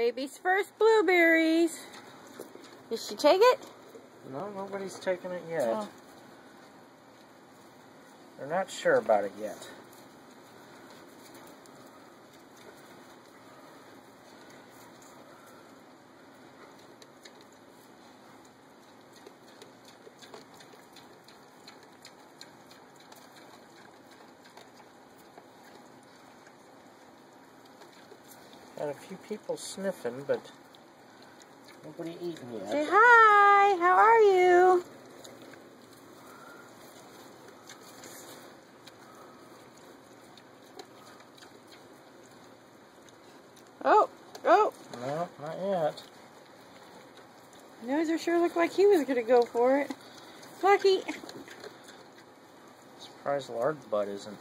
baby's first blueberries. Did she take it? No, nobody's taken it yet. Oh. They're not sure about it yet. Got a few people sniffing, but nobody eating yet. Say hi. How are you? Oh, oh. No, not yet. Nose sure looked like he was going to go for it. Lucky. Surprised Lard Bud isn't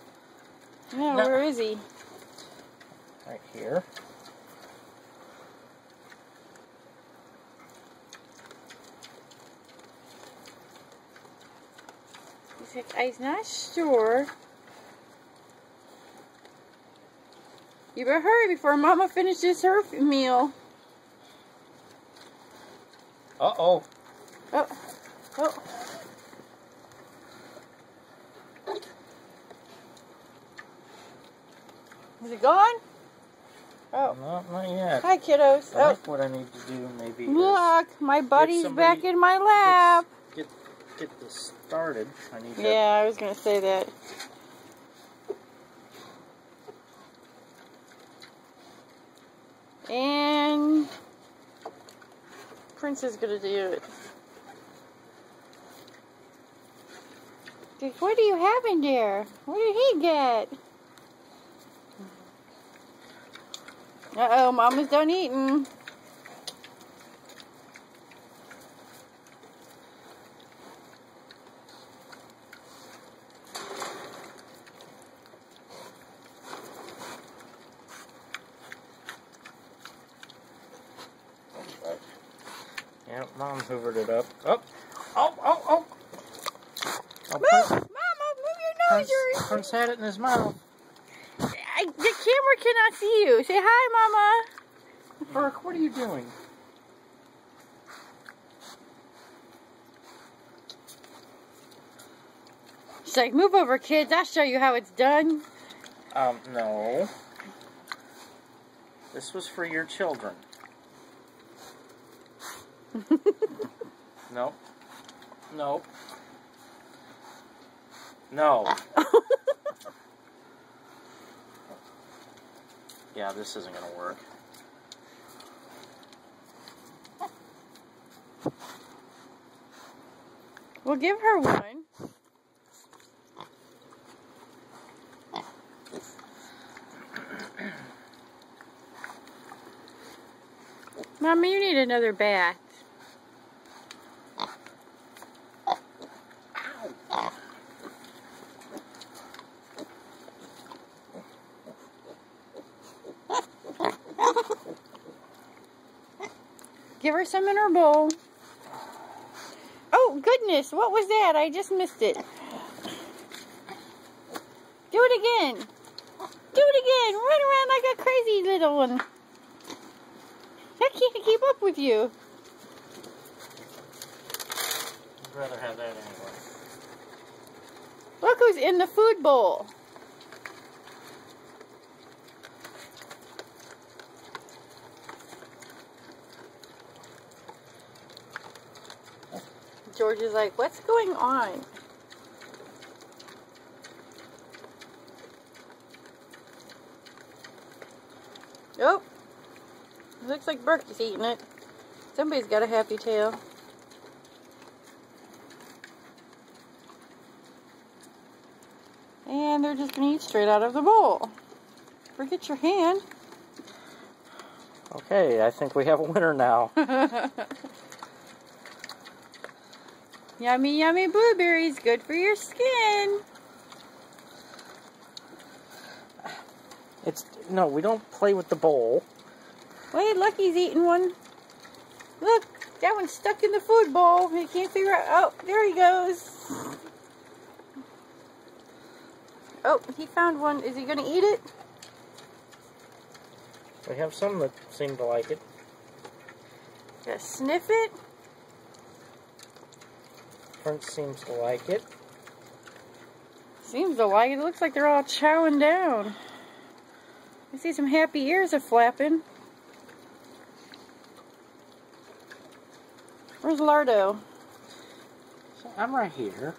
No, No. where is he? right here. I'm not sure. You better hurry before Mama finishes her meal. Uh-oh. Oh, oh. Is it gone? Oh, No, not yet. hi kiddos. I Oh, what I need to do maybe look, my buddy's somebody- back in my lap. get get this started. I need to Yeah, I was gonna say that. And Prince is gonna do it. What do you have in there? What did he get? Uh oh, Mama's done eating. Yeah, Mom hoovered it up. Oh, oh, oh, oh. oh Move! Mama, move your nose! Prince, Prince had it in his mouth. I, the camera cannot see you. Say hi, Mama. Burke, what are you doing? She's like, move over, kids. I'll show you how it's done. Um, no. This was for your children. Nope. Nope. No. yeah, this isn't gonna work. We'll give her one. Mommy, you need another bath. Give her some in her bowl. Oh, goodness. What was that? I just missed it. Do it again. Do it again. Run around like a crazy little one. I can't keep up with you. I'd rather have that anyway. Look who's in the food bowl. George is like, what's going on? Oh, looks like Burke is eating it. Somebody's got a happy tail. And they're just going to eat straight out of the bowl. Forget your hand. Okay, I think we have a winner now. yummy, yummy blueberries. Good for your skin. It's no, we don't play with the bowl. Wait, Lucky's eating one. Look, that one's stuck in the food bowl. He can't figure out. Oh, there he goes. Oh, he found one. Is he going to eat it? We have some that seem to like it. Just sniff it. Prince seems to like it. Seems to like it. It looks like they're all chowing down. I see some happy ears are flapping. Where's Lardo? So I'm right here.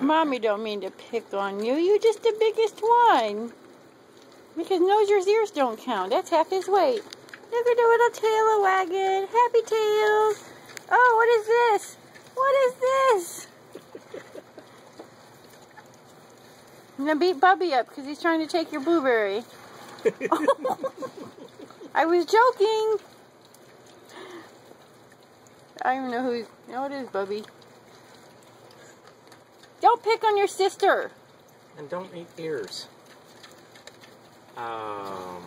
Mommy don't mean to pick on you. You're just the biggest one. Because Nosier's ears don't count. That's half his weight. Look at the little tail a wagging. Happy tails. Oh, what is this? What is this? I'm gonna beat Bubby up because he's trying to take your blueberry. I was joking. I don't even know who. No, it is Bubby. Don't pick on your sister. And don't eat ears. Um,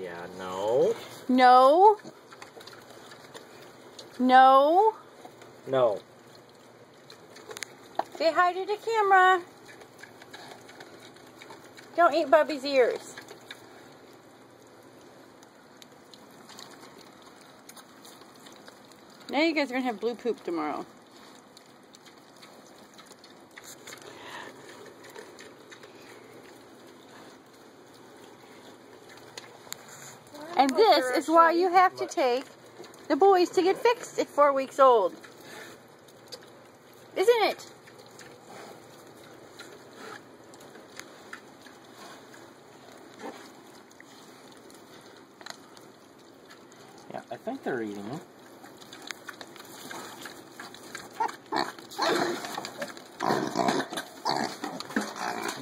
yeah, no. No. No. No. Say hi to the camera. Don't eat Bubby's ears. Now you guys are going to have blue poop tomorrow. And this is why you have to take the boys to get fixed at four weeks old. Isn't it? Yeah, I think they're eating them.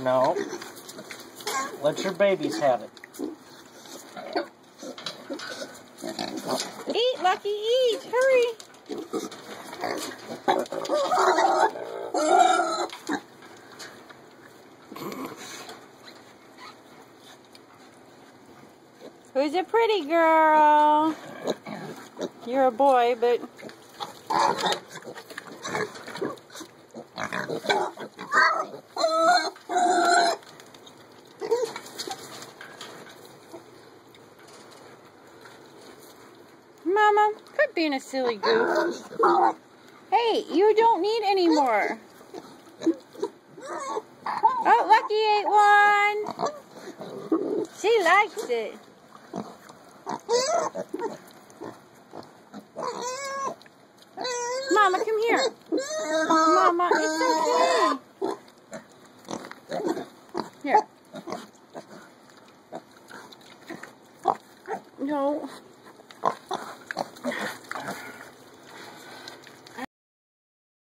No. Let your babies have it. Eat, Lucky, eat! Hurry! Who's a pretty girl? You're a boy, but Being a silly goof. Hey, you don't need any more. Oh, Lucky ate one. She likes it. Mama, come here.